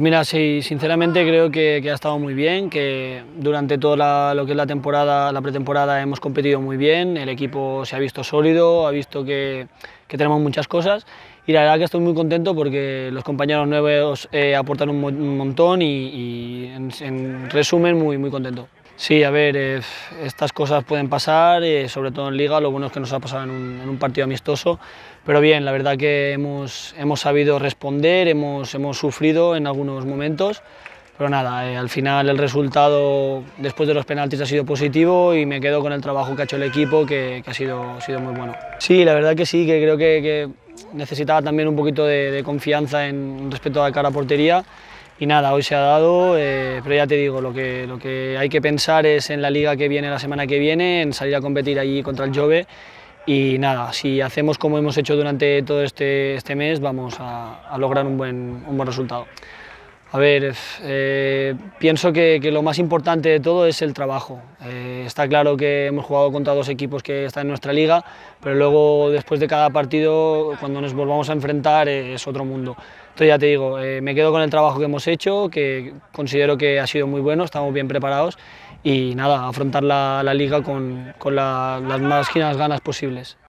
Pues mira, sí, sinceramente creo que, ha estado muy bien, que durante toda lo que es la temporada, la pretemporada hemos competido muy bien, el equipo se ha visto sólido, ha visto que, tenemos muchas cosas y la verdad que estoy muy contento porque los compañeros nuevos eh, aportan un, montón y, en, resumen muy, muy contento. Sí, a ver, eh, estas cosas pueden pasar, eh, sobre todo en Liga, lo bueno es que nos ha pasado en un, partido amistoso, pero bien, la verdad que hemos, hemos sabido responder, hemos, hemos sufrido en algunos momentos, pero nada, eh, al final el resultado después de los penaltis ha sido positivo y me quedo con el trabajo que ha hecho el equipo, que, ha sido, sido muy bueno. Sí, la verdad que sí, que creo que, necesitaba también un poquito de, de confianza en respecto a la cara a portería y nada, hoy se ha dado, eh, pero ya te digo, lo que, lo que hay que pensar es en la liga que viene la semana que viene, en salir a competir allí contra el Jove y nada, si hacemos como hemos hecho durante todo este, este mes, vamos a, lograr un buen, un buen resultado. A ver, eh, pienso que, lo más importante de todo es el trabajo. Eh, está claro que hemos jugado contra dos equipos que están en nuestra liga, pero luego después de cada partido, cuando nos volvamos a enfrentar, es otro mundo. Entonces ya te digo, eh, me quedo con el trabajo que hemos hecho, que considero que ha sido muy bueno, estamos bien preparados y nada, afrontar la, liga con, las más ganas posibles.